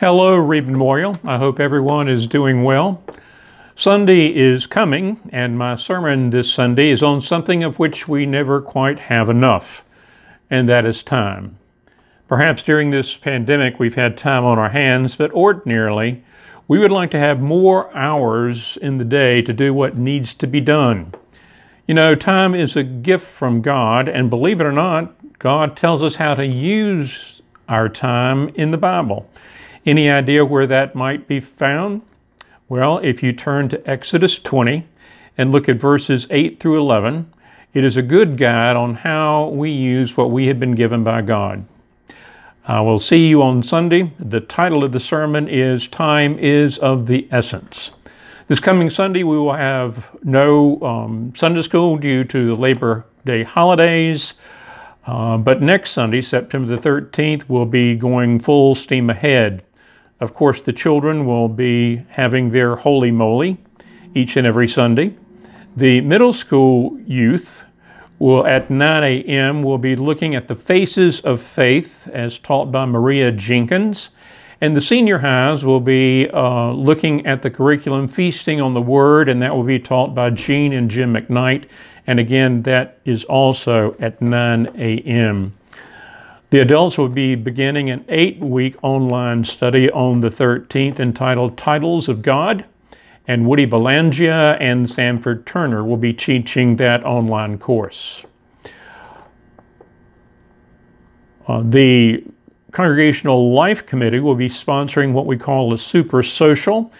Hello, Reid Memorial. I hope everyone is doing well. Sunday is coming, and my sermon this Sunday is on something of which we never quite have enough, and that is time. Perhaps during this pandemic we've had time on our hands, but ordinarily we would like to have more hours in the day to do what needs to be done. You know, time is a gift from God, and believe it or not, God tells us how to use our time in the Bible. Any idea where that might be found? Well, if you turn to Exodus 20 and look at verses 8 through 11, it is a good guide on how we use what we have been given by God. I will see you on Sunday. The title of the sermon is Time is of the Essence. This coming Sunday, we will have no um, Sunday school due to the Labor Day holidays. Uh, but next Sunday, September the 13th, we'll be going full steam ahead. Of course, the children will be having their holy moly each and every Sunday. The middle school youth will at 9 a.m. we'll be looking at the faces of faith as taught by Maria Jenkins. And the senior highs will be uh, looking at the curriculum Feasting on the Word, and that will be taught by Jean and Jim McKnight. And again, that is also at 9 a.m. The adults will be beginning an eight week online study on the 13th entitled Titles of God and Woody Belangia and Sanford Turner will be teaching that online course. Uh, the Congregational Life Committee will be sponsoring what we call a super social.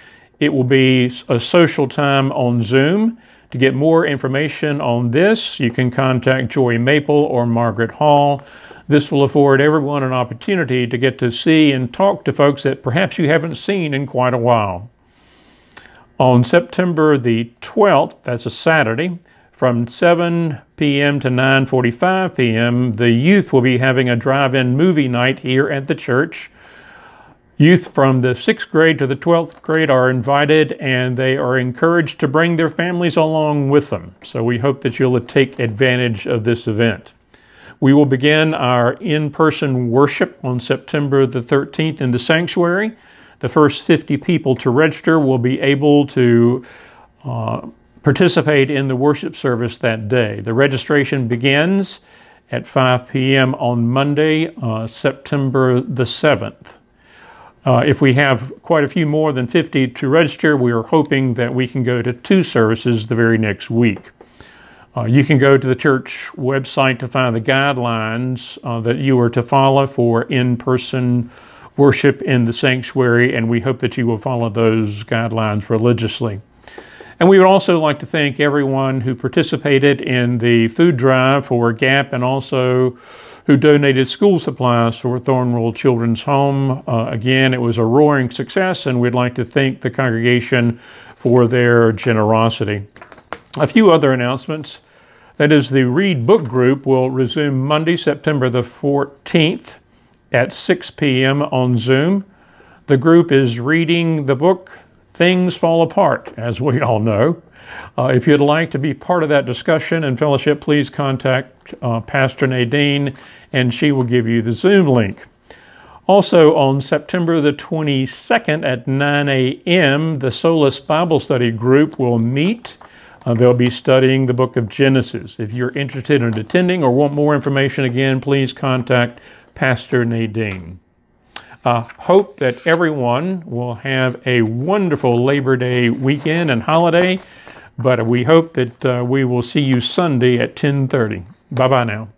It will be a social time on Zoom. To get more information on this, you can contact Joy Maple or Margaret Hall. This will afford everyone an opportunity to get to see and talk to folks that perhaps you haven't seen in quite a while. On September the 12th, that's a Saturday, from 7 p.m. to 9.45 p.m., the youth will be having a drive-in movie night here at the church. Youth from the 6th grade to the 12th grade are invited and they are encouraged to bring their families along with them. So we hope that you'll take advantage of this event. We will begin our in-person worship on September the 13th in the sanctuary the first 50 people to register will be able to uh, participate in the worship service that day. The registration begins at 5 p.m. on Monday, uh, September the 7th. Uh, if we have quite a few more than 50 to register, we are hoping that we can go to two services the very next week. Uh, you can go to the church website to find the guidelines uh, that you are to follow for in-person worship in the sanctuary, and we hope that you will follow those guidelines religiously. And we would also like to thank everyone who participated in the food drive for GAP and also who donated school supplies for Thornwell Children's Home. Uh, again, it was a roaring success, and we'd like to thank the congregation for their generosity. A few other announcements. That is, the Reid Book Group will resume Monday, September the 14th at 6 p.m. on Zoom. The group is reading the book Things Fall Apart, as we all know. Uh, if you'd like to be part of that discussion and fellowship, please contact uh, Pastor Nadine and she will give you the Zoom link. Also, on September the 22nd at 9 a.m., the Solus Bible Study group will meet. Uh, they'll be studying the book of Genesis. If you're interested in attending or want more information, again, please contact Pastor Nadine. I hope that everyone will have a wonderful Labor Day weekend and holiday, but we hope that uh, we will see you Sunday at 1030. Bye-bye now.